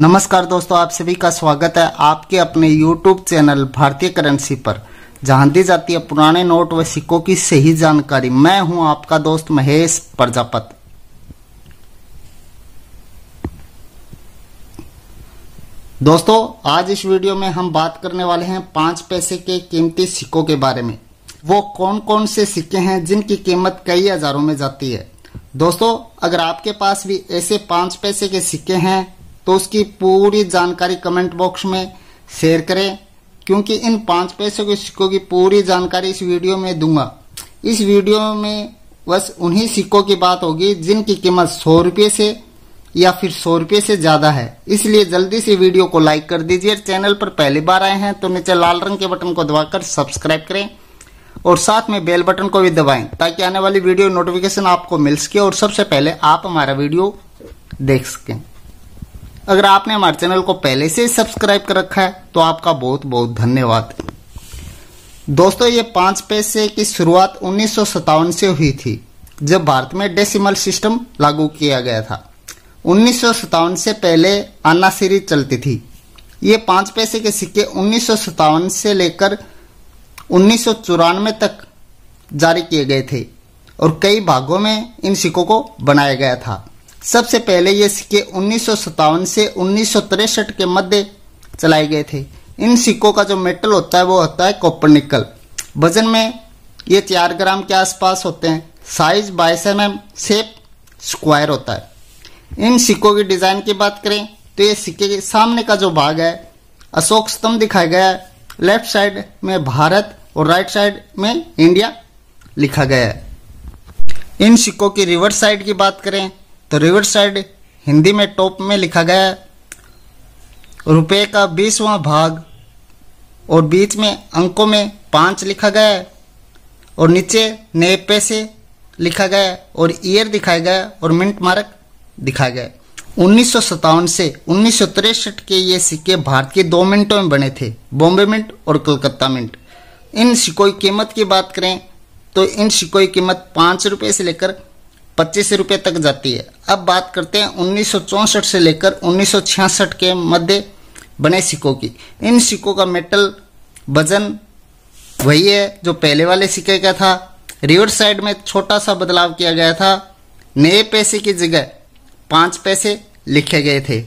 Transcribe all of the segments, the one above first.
नमस्कार दोस्तों, आप सभी का स्वागत है आपके अपने YouTube चैनल भारतीय करेंसी पर। जहाँ दी जाती है पुराने नोट व सिक्कों की सही जानकारी। मैं हूँ आपका दोस्त महेश प्रजापत। दोस्तों, आज इस वीडियो में हम बात करने वाले हैं पाँच पैसे के कीमती सिक्कों के बारे में। वो कौन कौन से सिक्के हैं जिनकी कीमत कई हज़ारों में जाती है? दोस्तों, अगर आपके पास भी ऐसे पाँच पैसे के सिक्के हैं तो उसकी पूरी जानकारी कमेंट बॉक्स में शेयर करें, क्योंकि इन पाँच पैसों के सिक्कों की पूरी जानकारी इस वीडियो में दूँगा। इस वीडियो में बस उन्हीं सिक्कों की बात होगी जिनकी कीमत सौ रुपये से या फिर सौ रुपये से ज़्यादा है। इसलिए जल्दी से वीडियो को लाइक कर दीजिए चैनल पर पहली बार आए हैं तो नीचे लाल रंग के बटन को दबाकर सब्सक्राइब करें और साथ में बेल बटन को भी दबाएँ, ताकि आने वाली वीडियो नोटिफिकेशन आपको मिल सके और सबसे पहले आप हमारा वीडियो देख सकें। अगर आपने हमारे चैनल को पहले से ही सब्सक्राइब कर रखा है तो आपका बहुत बहुत धन्यवाद। दोस्तों, ये पाँच पैसे की शुरुआत उन्नीस सौ सत्तावन से हुई थी, जब भारत में डेसिमल सिस्टम लागू किया गया था। उन्नीस सौ सत्तावन से पहले आना सीरीज़ चलती थी। ये पाँच पैसे के सिक्के उन्नीस सौ सत्तावन से लेकर उन्नीस सौ चौरानवे तक जारी किए गए थे, और कई भागों में इन सिक्कों को बनाया गया था। सबसे पहले ये सिक्के उन्नीस सौ सत्तावन से उन्नीस के मध्य चलाए गए थे। इन सिक्कों का जो मेटल होता है, वो होता है कॉपर निकल। वज़न में ये चार ग्राम के आसपास होते हैं। साइज़ बाईस एम एम सेप स्क्वायर होता है। इन सिक्कों की डिज़ाइन की बात करें तो ये सिक्के के सामने का जो भाग है, अशोक स्तंभ दिखाया गया है। लेफ़्ट साइड में भारत और राइट साइड में इंडिया लिखा गया है। इन सिक्कों की रिवर्स साइड की बात करें तो रिवर्स साइड हिंदी में टॉप में लिखा गया है। रुपये का बीसवां भाग और बीच में अंकों में पाँच लिखा गया है और नीचे नए पैसे लिखा गया है और ईयर दिखाया गया और मिंट मार्क दिखाया गया उन्नीस सौ सत्तावन से उन्नीस के ये सिक्के भारत के दो मिनटों में बने थे, बॉम्बे मिंट और कोलकाता मिंट इन सिक्कों की कीमत की बात करें तो इन सिक्कों की कीमत पाँच रुपये से लेकर पच्चीस रुपये तक जाती है। अब बात करते हैं उन्नीस से लेकर उन्नीस सौ छियासठ के मध्य बने सिक्कों की। इन सिक्कों का मेटल वज़न वही है जो पहले वाले सिक्के का था। रिवर्स साइड में छोटा सा बदलाव किया गया था। नए पैसे की जगह पाँच पैसे लिखे गए थे।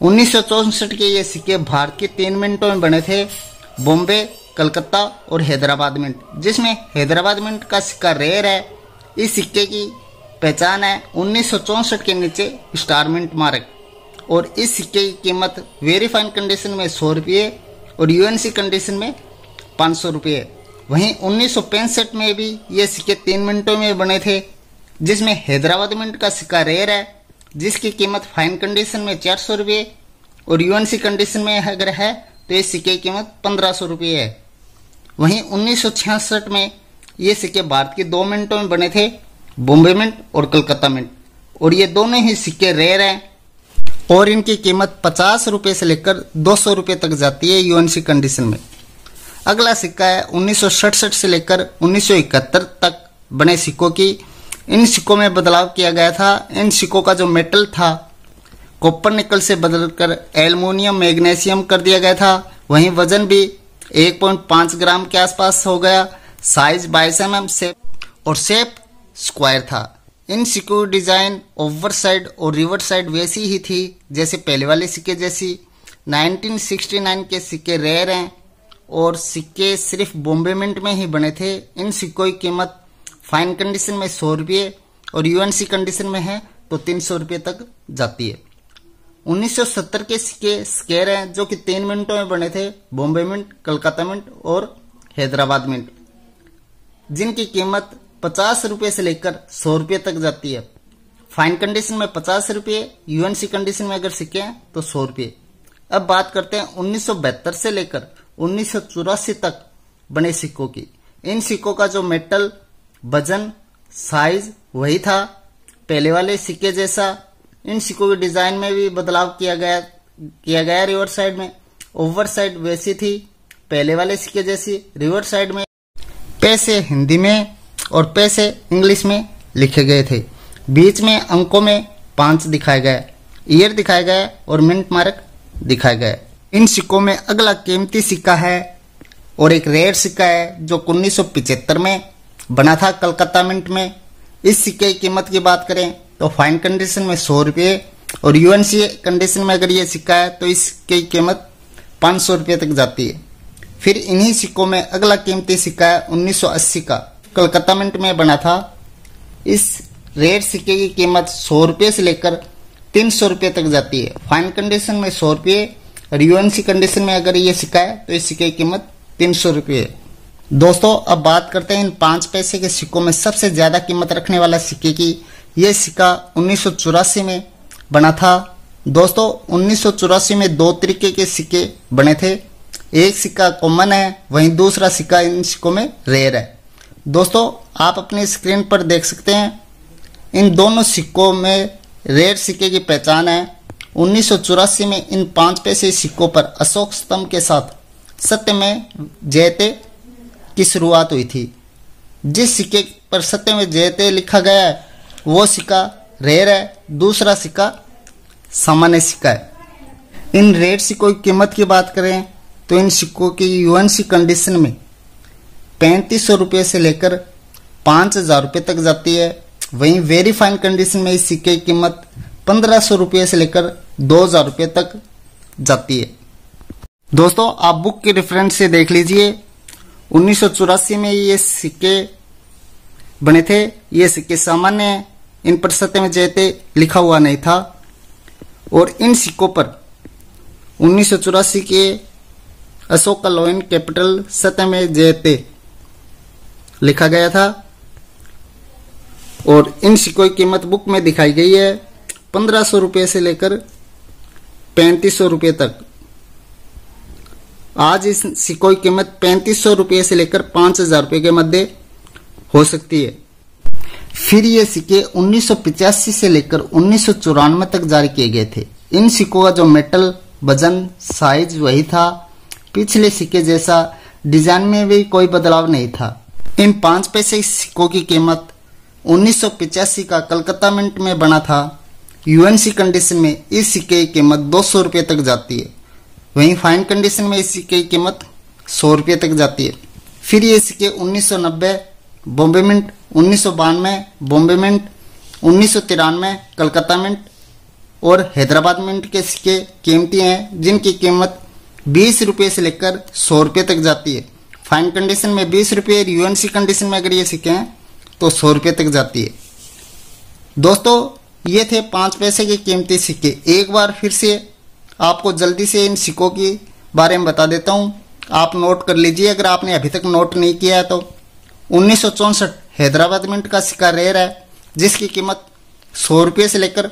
उन्नीस के ये सिक्के भारत के तीन मिनटों में बने थे। बॉम्बे, कलकत्ता और हैदराबाद मिंट जिसमें हैदराबाद मिंट का सिक्का रेयर है। इस सिक्के की पहचान है उन्नीस के नीचे स्टार मिंट मार्क और इस सिक्के की कीमत वेरी फाइन कंडीशन में सौ रुपये और यूएनसी कंडीशन में पाँच सौ रुपये वहीं उन्नीस सौ पैंसठ में भी ये सिक्के तीन मिनटों में बने थे, जिसमें हैदराबाद मिंट का सिक्का रेयर है, जिसकी कीमत फाइन कंडीशन में चार सौ रुपये और यूएनसी कंडीशन में अगर है तो इस सिक्के की कीमत पंद्रह सौ रुपये है। वहीं उन्नीस सौ छियासठ में ये सिक्के भारत के दो मिनटों में बने थे बॉम्बे मिंट और कलकत्ता मिंट और ये दोनों ही सिक्के रेयर हैं और इनकी कीमत पचास रुपये से लेकर दो सौ रुपये तक जाती है यूएनसी कंडीशन में। अगला सिक्का है उन्नीस से लेकर उन्नीस तक बने सिक्कों की। इन सिक्कों में बदलाव किया गया था। इन सिक्कों का जो मेटल था, कॉपर निकल से बदलकर एल्युमिनियम, मैग्नीशियम कर दिया गया था। वहीं वज़न भी 1.5 ग्राम के आसपास हो गया। साइज़ बाईस एम एम शेप और शेप स्क्वायर था। In secure design over side और रिवर्स साइड वैसी ही थी जैसे पहले वाले सिक्के जैसी। 1969 के सिक्के रेयर हैं और सिक्के सिर्फ़ बॉम्बे मिंट में ही बने थे। इन सिक्कों की कीमत फाइन कंडीशन में सौ रुपये और यूएनसी कंडीशन में है तो तीन सौ रुपये तक जाती है। 1970 के सिक्के स्केयर हैं जो कि तीन मिनटों में बने थे। बॉम्बे मिंट, कलकत्ता मिंट और हैदराबाद मिंट। जिनकी कीमत पचास रुपये से लेकर सौ रुपये तक जाती है। फाइन कंडीशन में पचास रुपये यूएनसी कंडीशन में अगर सिक्के हैं तो सौ रुपये। अब बात करते हैं उन्नीस से लेकर उन्नीस सौ चौरासी तक बने सिक्कों की। इन सिक्कों का जो मेटल, वज़न साइज़ वही था। पहले वाले सिक्के जैसा। इन सिक्कों के डिज़ाइन में भी बदलाव किया गया किया गया रिवर्स साइड में। ओवर साइड वैसी थी। पहले वाले सिक्के जैसी रिवर्स साइड में। पैसे हिंदी में। और पैसे इंग्लिश में लिखे गए थे। बीच में अंकों में पाँच दिखाए गए, ईयर दिखाया गया और मिंट मार्क दिखाया गया इन सिक्कों में अगला कीमती सिक्का है और एक रेयर सिक्का है जो उन्नीस में बना था कलकत्ता मिंट में। इस सिक्के की कीमत की बात करें तो फाइन कंडीशन में सौ रुपये और यूएनसी कंडीशन में अगर ये सिक्का है तो इसकी कीमत पाँच सौ रुपये तक जाती है। फिर इन्हीं सिक्कों में अगला कीमती सिक्का है 1980 का। कलकत्ता मिंट में बना था। इस रेड सिक्के की कीमत सौ रुपये से लेकर तीन सौ रुपये तक जाती है। फाइन कंडीशन में सौ रुपये यूएनसी कंडीशन में अगर ये सिक्का है तो इस सिक्के की कीमत तीन सौ रुपये दोस्तों, अब बात करते हैं इन पाँच पैसे के सिक्कों में सबसे ज़्यादा कीमत रखने वाला सिक्के की। यह सिक्का उन्नीस सौ चौरासी में बना था। दोस्तों, उन्नीस सौ चौरासी में दो तरीके के सिक्के बने थे। एक सिक्का कॉमन है, वहीं दूसरा सिक्का इन सिक्कों में रेयर है। दोस्तों, आप अपनी स्क्रीन पर देख सकते हैं, इन दोनों सिक्कों में रेड सिक्के की पहचान है। उन्नीस सौ चौरासी में इन पाँच पैसे सिक्कों पर अशोक स्तंभ के साथ सत्य में जयते की शुरुआत हुई थी। जिस सिक्के पर सत्य में जयते लिखा गया है, वो सिक्का रेयर है, दूसरा सिक्का सामान्य सिक्का है। इन रेड सिक्कों की कीमत की बात करें तो इन सिक्कों की यूएनसी कंडीशन में पैंतीस सौ रुपये से लेकर पाँच हज़ार रुपये तक जाती है। वहीं वेरी फाइन कंडीशन में इस सिक्के की कीमत पंद्रह सौ रुपये से लेकर दो हज़ार रुपये तक जाती है। दोस्तों, आप बुक के रेफरेंस से देख लीजिए। उन्नीस सौ चौरासी में ये सिक्के बने थे। ये सिक्के सामान्य हैं इन पर सत्य में जयते लिखा हुआ नहीं था। और इन सिक्कों पर उन्नीस सौ चौरासी के अशोक लोइन कैपिटल सत्य में जयते। लिखा गया था। और इन सिक्कों की कीमत बुक में दिखाई गई है, पंद्रह सौ रुपये से लेकर पैंतीस सौ रुपये तक। आज इस सिक्कों की कीमत पैंतीस सौ रुपये से लेकर पाँच हज़ार रुपये के मध्य हो सकती है। फिर ये सिक्के उन्नीस से लेकर उन्नीस सौ चौरानवे तक जारी किए गए थे। इन सिक्कों का जो मेटल वज़न, साइज़ वही था। पिछले सिक्के जैसा डिज़ाइन में भी कोई बदलाव नहीं था। इन पाँच पैसे सिक्कों की कीमत उन्नीस सौ पचासी का कलकत्ता मिंट में बना था। यूएनसी कंडीशन में इस सिक्के की कीमत दो सौ रुपये तक जाती है। वहीं फाइन कंडीशन में इस सिक्के की कीमत सौ रुपये तक जाती है। फिर ये सिक्के 1990 बॉम्बे मिंट, उन्नीस सौ बानवे, बॉम्बे मिंट, उन्नीस सौ तिरानवे, कलकत्ता मिंट और हैदराबाद मिंट के सिक्के कीमती हैं, जिनकी कीमत बीस रुपये से लेकर सौ रुपये तक जाती है। फाइन कंडीशन में बीस रुपये यूएनसी कंडीशन में अगर ये सिक्के हैं तो सौ रुपये तक जाती है। दोस्तों, ये थे पाँच पैसे के कीमती सिक्के। एक बार फिर से आपको जल्दी से इन सिक्कों के बारे में बता देता हूँ। आप नोट कर लीजिए, अगर आपने अभी तक नोट नहीं किया है तो। उन्नीस हैदराबाद मिंट का सिक्का रेयर है, जिसकी कीमत सौ रुपये से लेकर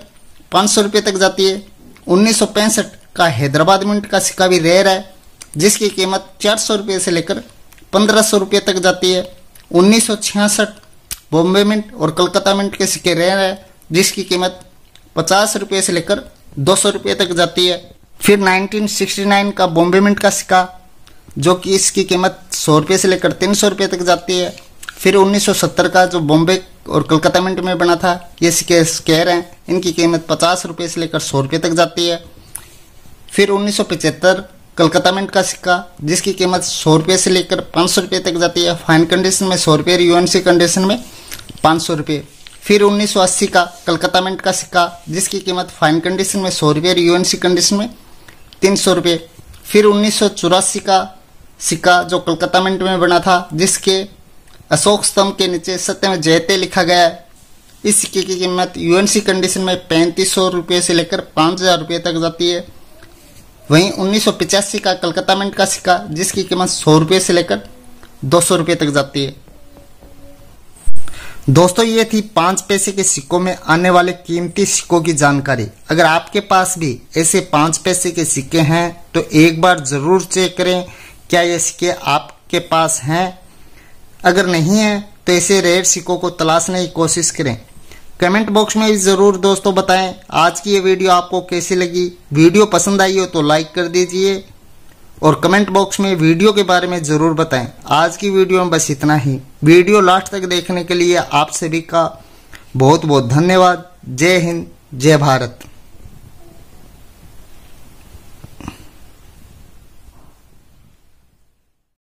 पाँच सौ रुपये तक जाती है। उन्नीस सौ पैंसठ का हैदराबाद मिंट का सिक्का भी रेयर है, जिसकी कीमत चार सौ रुपये से लेकर पंद्रह सौ रुपये तक जाती है। उन्नीस सौ छियासठ बॉम्बे मिंट और कलकत्ता मिंट के सिक्के रेयर है, जिसकी कीमत पचास रुपये से लेकर दो सौ रुपये तक जाती है। फिर 1969 का बॉम्बे मिंट का सिक्का, जो कि इसकी कीमत सौ रुपये से लेकर तीन सौ रुपये तक जाती है। फिर 1970 का जो बॉम्बे और कलकत्ता मिंट में बना था, ये सिक्के स्केयर हैं, इनकी कीमत पचास रुपये से लेकर सौ रुपये तक जाती है। फिर 1975 कलकत्ता मिंट का सिक्का, जिसकी कीमत सौ रुपये से लेकर पाँच सौ रुपये तक जाती है। फाइन कंडीशन में सौ रुपये यूएनसी कंडीशन में पाँच सौ रुपये। फिर 1980 का कलकत्ता मिंट का सिक्का, जिसकी कीमत फाइन कंडीशन में सौ रुपये और यूएनसी कंडीशन में तीन सौ रुपये। फिर उन्नीस सौ चौरासी का सिक्का, जो कलकत्ता मिंट में बना था, जिसके अशोक स्तंभ के नीचे सत्य में जयते लिखा गया है। इस सिक्के की कीमत यूएनसी कंडीशन में पैंतीस सौ रुपये से लेकर पाँच हज़ार रुपये तक जाती है। वहीं उन्नीस सौ पचासी का कलकत्ता मिंट का सिक्का, जिसकी कीमत सौ रुपये से लेकर दो सौ रुपये तक जाती है। दोस्तों, ये थी पाँच पैसे के सिक्कों में आने वाले कीमती सिक्कों की जानकारी। अगर आपके पास भी ऐसे पाँच पैसे के सिक्के हैं तो एक बार ज़रूर चेक करें, क्या ये सिक्के आपके पास हैं। अगर नहीं है तो ऐसे रेयर सिक्कों को तलाशने की कोशिश करें। कमेंट बॉक्स में ज़रूर दोस्तों बताएँ, आज की ये वीडियो आपको कैसी लगी? वीडियो पसंद आई हो तो लाइक कर दीजिए और कमेंट बॉक्स में वीडियो के बारे में ज़रूर बताएँ। आज की वीडियो में बस इतना ही। वीडियो लास्ट तक देखने के लिए आप सभी का बहुत बहुत धन्यवाद। जय हिंद, जय भारत।